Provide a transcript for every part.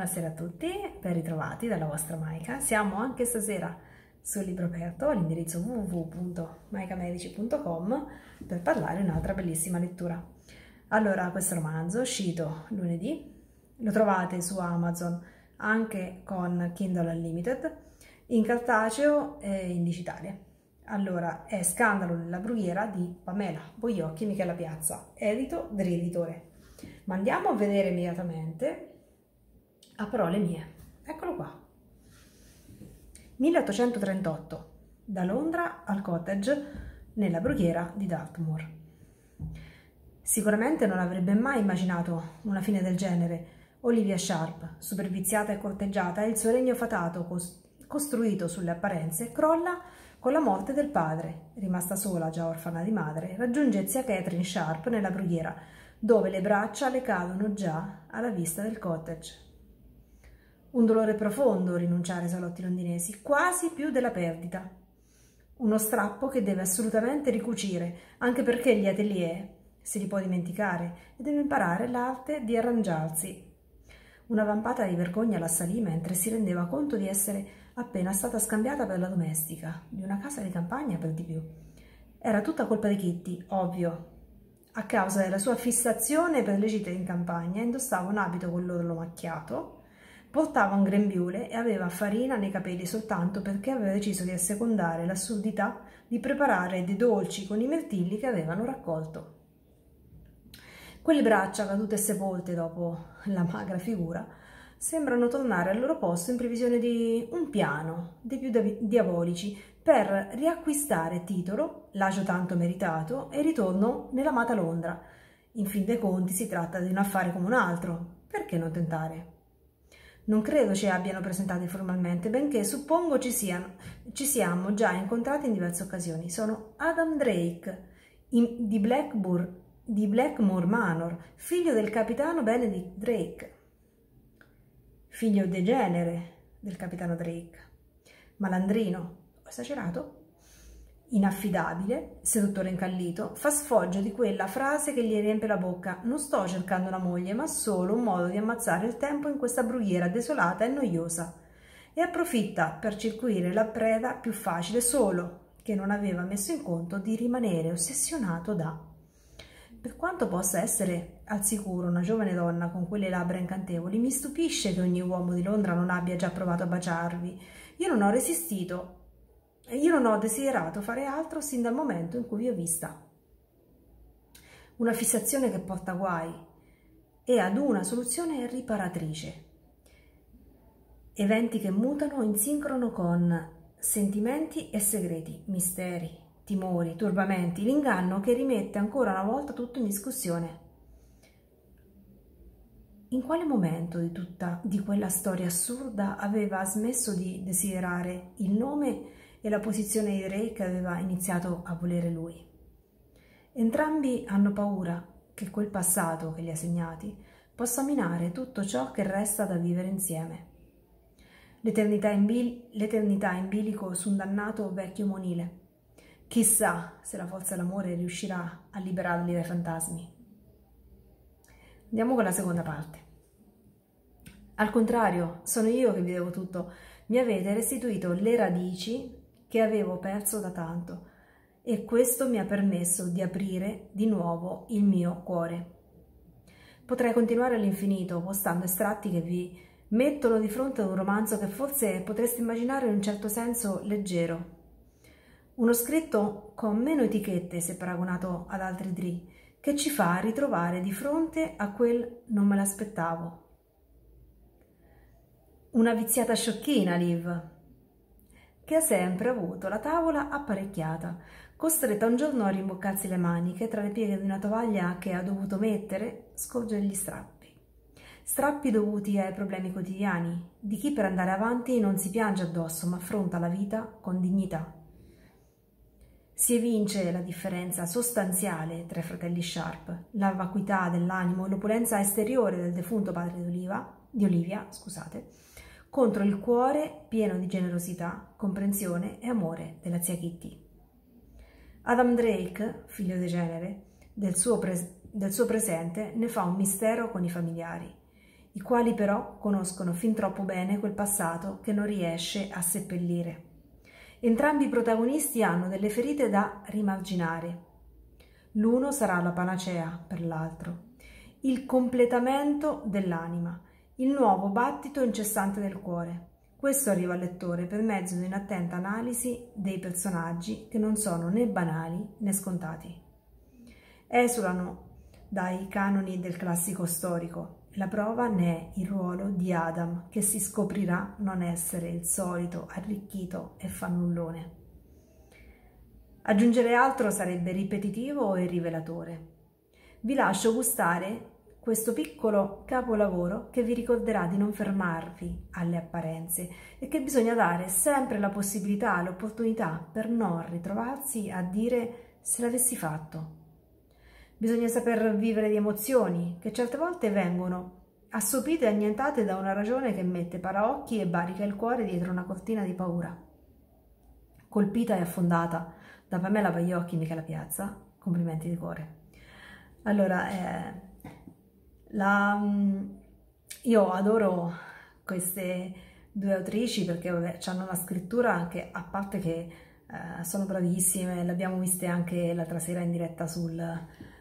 Buonasera a tutti, ben ritrovati dalla vostra Maika. Siamo anche stasera sul libro aperto all'indirizzo www.maicamedici.com per parlare di un'altra bellissima lettura. Allora, questo romanzo uscito lunedì, lo trovate su Amazon anche con Kindle Unlimited, in cartaceo e in digitale. Allora, è Scandalo nella brughiera di Pamela Boiocchi Michela Piazza, edito dell'editore. Ma andiamo a vedere immediatamente a parole mie. Eccolo qua. 1838, da Londra al cottage nella brughiera di Dartmoor. Sicuramente non avrebbe mai immaginato una fine del genere. Olivia Sharp, superviziata e corteggiata, e il suo regno fatato costruito sulle apparenze, crolla con la morte del padre. Rimasta sola, già orfana di madre, raggiunge zia Catherine Sharp nella brughiera, dove le braccia le cadono già alla vista del cottage. Un dolore profondo rinunciare ai salotti londinesi, quasi più della perdita. Uno strappo che deve assolutamente ricucire, anche perché gli atelier si li può dimenticare e deve imparare l'arte di arrangiarsi. Una vampata di vergogna l'assalì mentre si rendeva conto di essere appena stata scambiata per la domestica, di una casa di campagna per di più. Era tutta colpa di Kitty, ovvio. A causa della sua fissazione per le gite in campagna indossava un abito con l'orlo macchiato, Portava un grembiule e aveva farina nei capelli soltanto perché aveva deciso di assecondare l'assurdità di preparare dei dolci con i mirtilli che avevano raccolto. Quelle braccia cadute e sepolte dopo la magra figura sembrano tornare al loro posto in previsione di un piano dei più diabolici per riacquistare titolo, l'agio tanto meritato, e ritorno nell'amata Londra. In fin dei conti si tratta di un affare come un altro, perché non tentare? Non credo ci abbiano presentati formalmente, benché suppongo ci, siano, ci siamo già incontrati in diverse occasioni. Sono Adam Drake in, di, Blackburn, di Blackmore Manor, figlio del capitano Benedict Drake, figlio degenere del capitano Drake, malandrino, esagerato? Inaffidabile, seduttore incallito, fa sfoggio di quella frase che gli riempie la bocca. Non sto cercando una moglie, ma solo un modo di ammazzare il tempo in questa brughiera desolata e noiosa. E approfitta per circuire la preda più facile solo, che non aveva messo in conto di rimanere ossessionato da. Per quanto possa essere al sicuro una giovane donna con quelle labbra incantevoli, mi stupisce che ogni uomo di Londra non abbia già provato a baciarvi. Io non ho resistito io non ho desiderato fare altro sin dal momento in cui vi ho vista. Una fissazione che porta guai e ad una soluzione riparatrice. Eventi che mutano in sincrono con sentimenti e segreti, misteri, timori, turbamenti, l'inganno che rimette ancora una volta tutto in discussione. In quale momento di tutta di quella storia assurda aveva smesso di desiderare il nome e la posizione di re che aveva iniziato a volere lui. Entrambi hanno paura che quel passato che li ha segnati possa minare tutto ciò che resta da vivere insieme. L'eternità in, bil- l'eternità in bilico su un dannato vecchio monile. Chissà se la forza dell'amore riuscirà a liberarli dai fantasmi. Andiamo con la seconda parte. Al contrario, sono io che vi devo tutto. Mi avete restituito le radici che avevo perso da tanto e questo mi ha permesso di aprire di nuovo il mio cuore. Potrei continuare all'infinito postando estratti che vi mettono di fronte ad un romanzo che forse potreste immaginare in un certo senso leggero. Uno scritto con meno etichette se paragonato ad altri dri, che ci fa ritrovare di fronte a quel non me l'aspettavo. Una viziata sciocchina, Liv, che ha sempre avuto la tavola apparecchiata, costretta un giorno a rimboccarsi le maniche tra le pieghe di una tovaglia che ha dovuto mettere, scorgere gli strappi. Strappi dovuti ai problemi quotidiani, di chi per andare avanti non si piange addosso ma affronta la vita con dignità. Si evince la differenza sostanziale tra i fratelli Sharp, la vacuità dell'animo e l'opulenza esteriore del defunto padre di, Olivia, scusate, contro il cuore pieno di generosità, comprensione e amore della zia Kitty. Adam Drake, figlio degenere, del suo, del suo presente ne fa un mistero con i familiari. i quali però conoscono fin troppo bene quel passato che non riesce a seppellire. Entrambi i protagonisti hanno delle ferite da rimarginare. L'uno sarà la panacea per l'altro, il completamento dell'anima, il nuovo battito incessante del cuore. Questo arriva al lettore per mezzo di un'attenta analisi dei personaggi che non sono né banali né scontati. Esulano dai canoni del classico storico. La prova ne è il ruolo di Adam, che si scoprirà non essere il solito arricchito e fannullone. Aggiungere altro sarebbe ripetitivo e rivelatore. Vi lascio gustare questo piccolo capolavoro che vi ricorderà di non fermarvi alle apparenze e che bisogna dare sempre la possibilità, l'opportunità per non ritrovarsi a dire se l'avessi fatto Bisogna saper vivere di emozioni, che certe volte vengono assopite e annientate da una ragione che mette paraocchi e barica il cuore dietro una cortina di paura. Colpita e affondata da Pamela Pagliocchi Michela Piazza, complimenti di cuore. Allora, eh, la, mm, io adoro queste due autrici perché vabbè, hanno una scrittura che a parte che eh, sono bravissime, le abbiamo viste anche l'altra sera in diretta sul,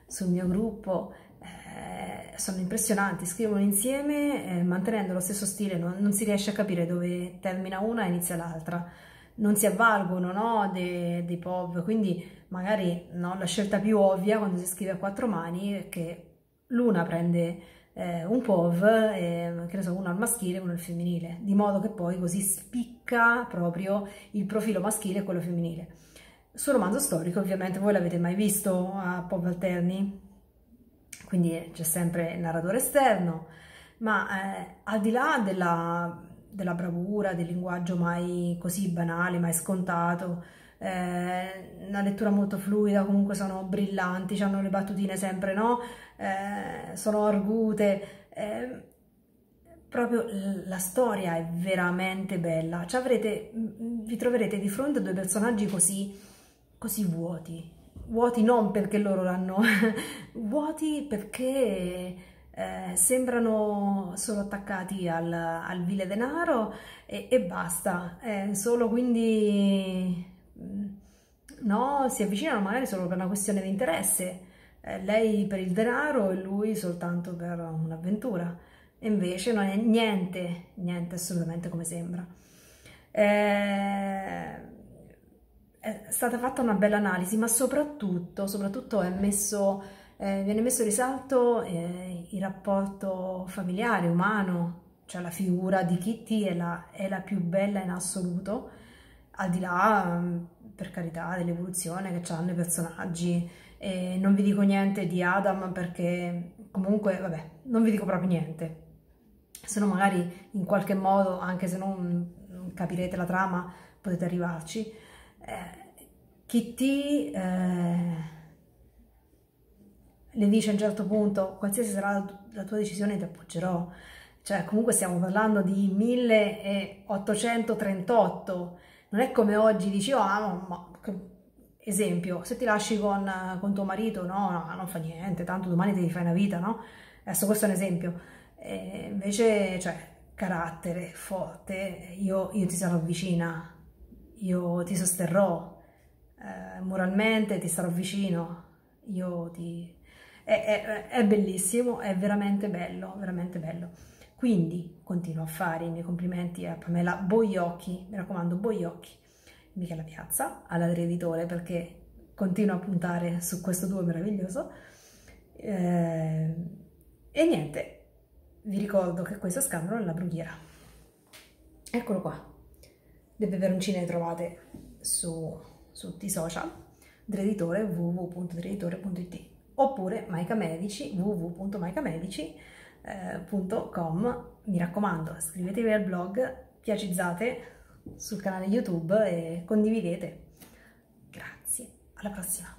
sul mio gruppo, eh, sono impressionanti, scrivono insieme eh, mantenendo lo stesso stile, non, non, si riesce a capire dove termina una e inizia l'altra, non si avvalgono no, dei, dei POV, quindi magari no, la scelta più ovvia quando si scrive a quattro mani è che l'una prende eh, un POV, eh, che ne so, uno al maschile e uno al femminile, di modo che poi così spicca proprio il profilo maschile e quello femminile. Sul romanzo storico ovviamente voi l'avete mai visto a Pop Alterni, quindi c'è sempre il narratore esterno, ma eh, al di là della, della, bravura, del linguaggio mai così banale, mai scontato, eh, una lettura molto fluida, comunque sono brillanti, hanno le battutine sempre, no? Eh, sono argute, eh, proprio la storia è veramente bella, cioè avrete, vi troverete di fronte a due personaggi così così vuoti. Vuoti non perché loro l'hanno, vuoti perché eh, sembrano solo attaccati al, al vile denaro e, e basta. Eh, solo quindi mm, no, si avvicinano magari solo per una questione di interesse. Eh, lei per il denaro e lui soltanto per un'avventura. E invece non è niente, niente assolutamente come sembra. Eh, è stata fatta una bella analisi, ma soprattutto, soprattutto messo, eh, viene messo in risalto eh, il rapporto familiare, umano, cioè la figura di Kitty è la, è la più bella in assoluto, al di là, mm, per carità, dell'evoluzione che hanno i personaggi. E non vi dico niente di Adam perché comunque, vabbè, non vi dico proprio niente. Se no magari in qualche modo, anche se non capirete la trama, potete arrivarci eh, Kitty eh, le dice a un certo punto qualsiasi sarà la tua decisione ti appoggerò cioè comunque stiamo parlando di 1838 non è come oggi dici oh, ma, ma esempio se ti lasci con, con tuo marito no, no non fa niente tanto domani ti fai una vita no adesso questo è un esempio e invece cioè carattere forte io, io ti sarò vicina io ti sosterrò eh, moralmente, ti starò vicino, io ti... È, è, è, bellissimo, è veramente bello, veramente bello. Quindi continuo a fare i miei complimenti a Pamela Boiocchi, mi raccomando Boiocchi, Michela Piazza, alla editore perché continuo a puntare su questo duo meraviglioso. Eh, e niente, vi ricordo che questo scandalo è la brughiera. Eccolo qua le peperoncine le trovate su, su tutti i social dell'editore www.dell'editore.it oppure Maica Medici www.maicamedici.com mi raccomando iscrivetevi al blog piacizzate sul canale youtube e condividete. Grazie alla prossima